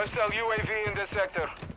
Hostile UAV in this sector.